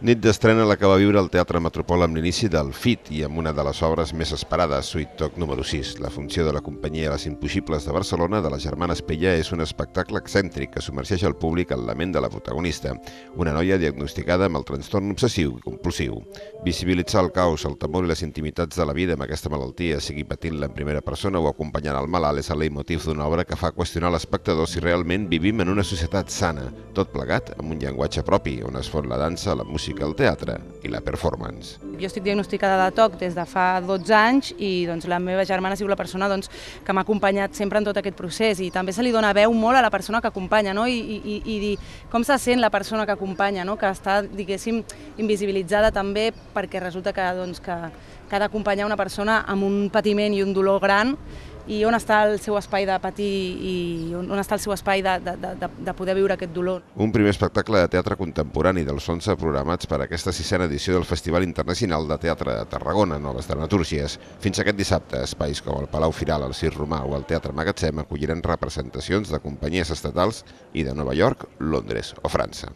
Nit d'estrena la que va viure el Teatre Metropol amb l'inici del FIT i amb una de les obres més esperades, Sweet Talk número 6. La funció de la companyia Les Impossibles de Barcelona de les germanes Pella és un espectacle excèntric que submergeix el públic en la ment de la protagonista, una noia diagnosticada amb el trastorn obsessiu i compulsiu. Visibilitzar el caos, el temor i les intimitats de la vida amb aquesta malaltia, sigui patint-la en primera persona o acompanyant el malalt, és el leitmotiv d'una obra que fa qüestionar l'espectador si realment vivim en una societat sana, tot plegat amb un llenguatge propi, on es fot la dansa, la música, música, el teatre i la performance. Jo estic diagnosticada de TOC des de fa 12 anys i doncs, la meva germana ha sigut la persona doncs, que m'ha acompanyat sempre en tot aquest procés i també se li dona veu molt a la persona que acompanya no? I, i, i dir com se sent la persona que acompanya, no? que està, diguéssim, invisibilitzada també perquè resulta que, doncs, que, que ha d'acompanyar una persona amb un patiment i un dolor gran i on està el seu espai de patir i on està el seu espai de, de, de, de poder viure aquest dolor. Un primer espectacle de teatre contemporani dels 11 programats per a aquesta sisena edició del Festival Internacional de Teatre de Tarragona, Noves Dramatúrgies. Fins aquest dissabte, espais com el Palau Firal, el Cir Romà o el Teatre Magatzem acolliran representacions de companyies estatals i de Nova York, Londres o França.